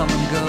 come and go.